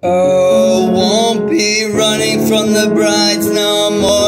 Oh, won't be running from the brides no more.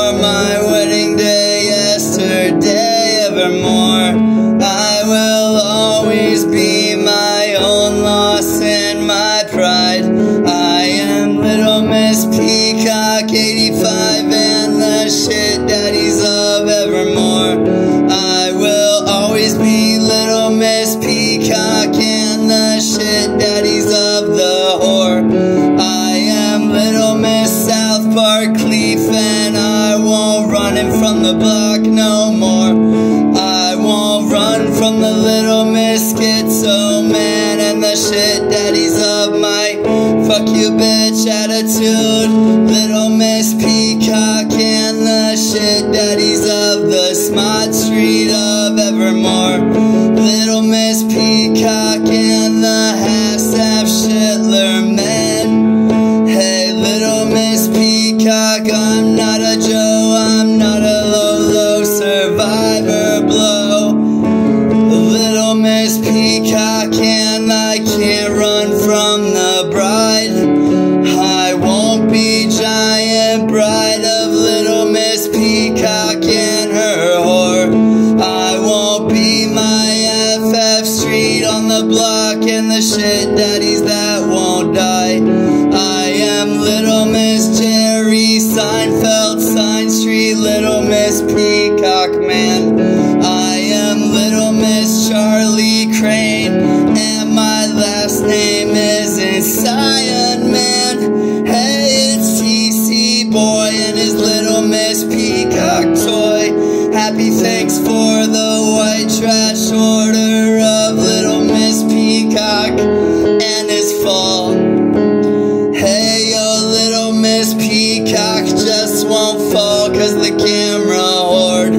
Daddies of my fuck you bitch attitude. Little Miss Peacock and the shit daddies of the Smart Street of Evermore. Little Miss bride. I won't be giant bride of Little Miss Peacock and her whore. I won't be my FF Street on the block and the shit daddies that won't die. Cause the camera hoard.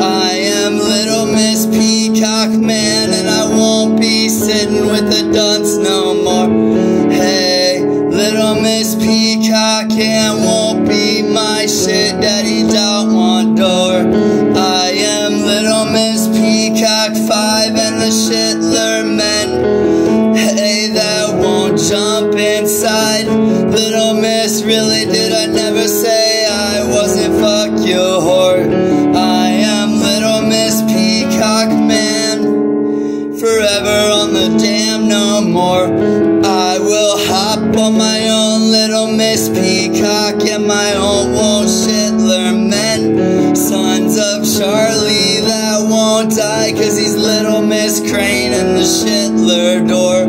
I am Little Miss Peacock Man and I won't be sitting with the dunce no more. Hey, Little Miss Peacock and won't be my shit daddy don't want door. I am Little Miss Peacock 5 and the shitler men. Hey, that won't jump inside. Little Miss, really did no more. I will hop on my own Little Miss Peacock and my own won't shitler men. Sons of Charlie that won't die cause he's Little Miss Crane and the shitler door.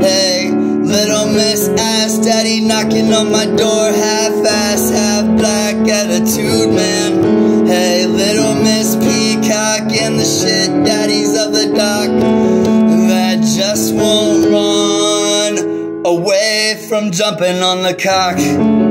Hey, Little Miss Ass Daddy knocking on my door, half ass, half black attitude man. Hey, Little Miss Peacock and the shit daddies of the dock away from jumping on the cock.